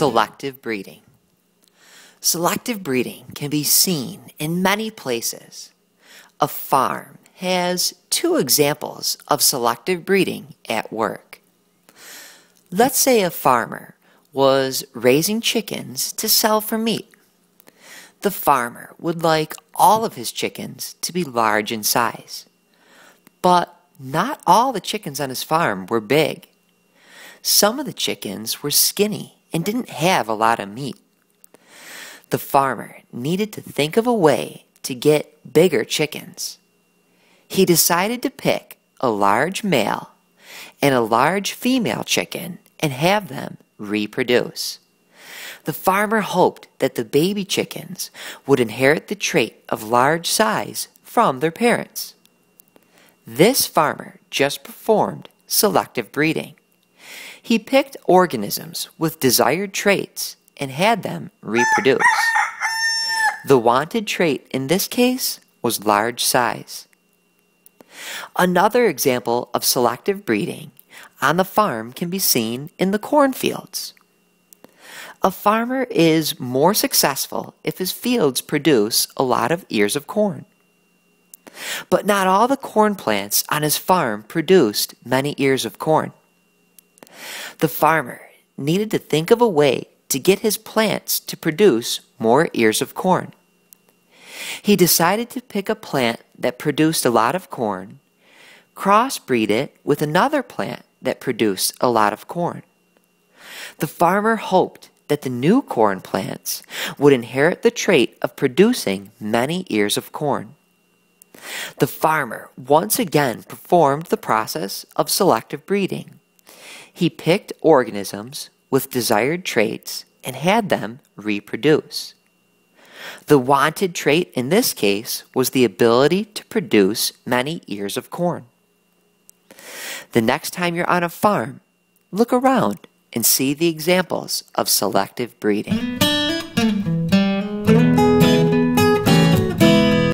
Selective breeding. Selective breeding can be seen in many places. A farm has two examples of selective breeding at work. Let's say a farmer was raising chickens to sell for meat. The farmer would like all of his chickens to be large in size. But not all the chickens on his farm were big. Some of the chickens were skinny and didn't have a lot of meat. The farmer needed to think of a way to get bigger chickens. He decided to pick a large male and a large female chicken and have them reproduce. The farmer hoped that the baby chickens would inherit the trait of large size from their parents. This farmer just performed selective breeding. He picked organisms with desired traits and had them reproduce. The wanted trait in this case was large size. Another example of selective breeding on the farm can be seen in the cornfields. A farmer is more successful if his fields produce a lot of ears of corn. But not all the corn plants on his farm produced many ears of corn. The farmer needed to think of a way to get his plants to produce more ears of corn. He decided to pick a plant that produced a lot of corn, crossbreed it with another plant that produced a lot of corn. The farmer hoped that the new corn plants would inherit the trait of producing many ears of corn. The farmer once again performed the process of selective breeding. He picked organisms with desired traits and had them reproduce. The wanted trait in this case was the ability to produce many ears of corn. The next time you're on a farm, look around and see the examples of selective breeding.